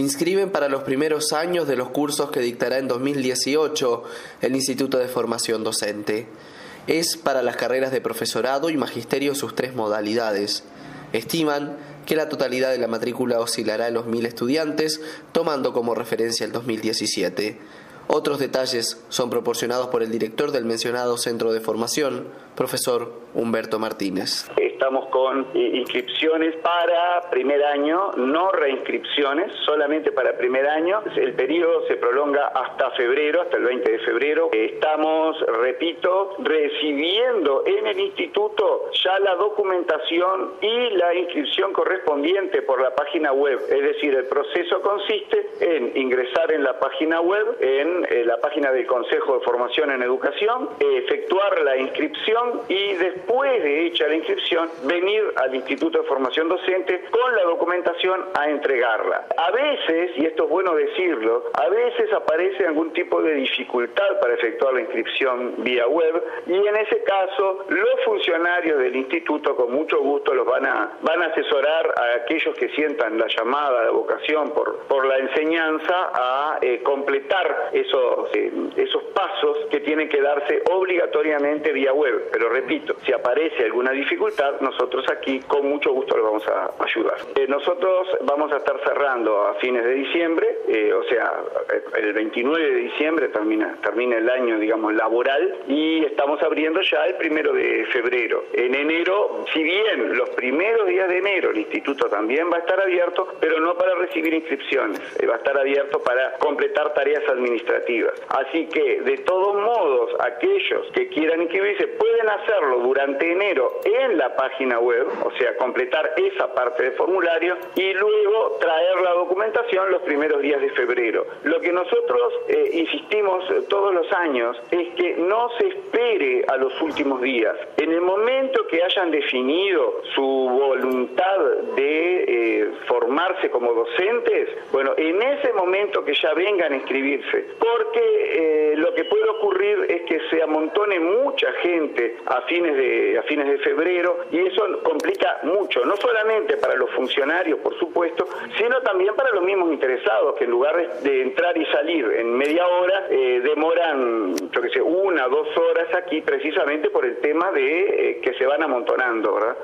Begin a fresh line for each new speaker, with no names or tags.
inscriben para los primeros años de los cursos que dictará en 2018 el Instituto de Formación Docente. Es para las carreras de profesorado y magisterio sus tres modalidades. Estiman que la totalidad de la matrícula oscilará en los mil estudiantes, tomando como referencia el 2017. Otros detalles son proporcionados por el director del mencionado centro de formación, profesor Humberto Martínez
estamos con inscripciones para primer año, no reinscripciones, solamente para primer año. El periodo se prolonga hasta febrero, hasta el 20 de febrero. Estamos, repito, recibiendo en el instituto ya la documentación y la inscripción correspondiente por la página web. Es decir, el proceso consiste en ingresar en la página web, en eh, la página del Consejo de Formación en Educación, efectuar la inscripción y después de hecha la inscripción, venir al Instituto de Formación Docente con la documentación a entregarla. A veces, y esto es bueno decirlo, a veces aparece algún tipo de dificultad para efectuar la inscripción vía web y en ese caso los funcionarios del instituto con mucho gusto los van a, van a asesorar a aquellos que sientan la llamada, la vocación por, por la enseñanza a eh, completar esos, eh, esos pasos que tienen que darse obligatoriamente vía web. Pero repito, si aparece alguna dificultad, nosotros aquí con mucho gusto le vamos a ayudar. Eh, nosotros vamos a estar cerrando a fines de diciembre, eh, o sea, el 29 de diciembre termina, termina el año, digamos, laboral y estamos abriendo ya el primero de febrero. En enero, si bien los primeros días de enero el instituto también va a estar abierto, pero no para recibir inscripciones, eh, va a estar abierto para completar tareas administrativas. Así que, de todos modos, aquellos que quieran inscribirse pueden hacerlo durante enero en la página web, o sea, completar esa parte del formulario y luego traer la documentación los primeros días de febrero. Lo que nosotros eh, insistimos todos los años es que no se espere a los últimos días. En el momento que hayan definido su formarse como docentes, bueno, en ese momento que ya vengan a inscribirse, porque eh, lo que puede ocurrir es que se amontone mucha gente a fines de, a fines de febrero y eso complica mucho, no solamente para los funcionarios, por supuesto, sino también para los mismos interesados, que en lugar de entrar y salir en media hora, eh, demoran, yo que sé, una, dos horas aquí, precisamente por el tema de eh, que se van amontonando, ¿verdad?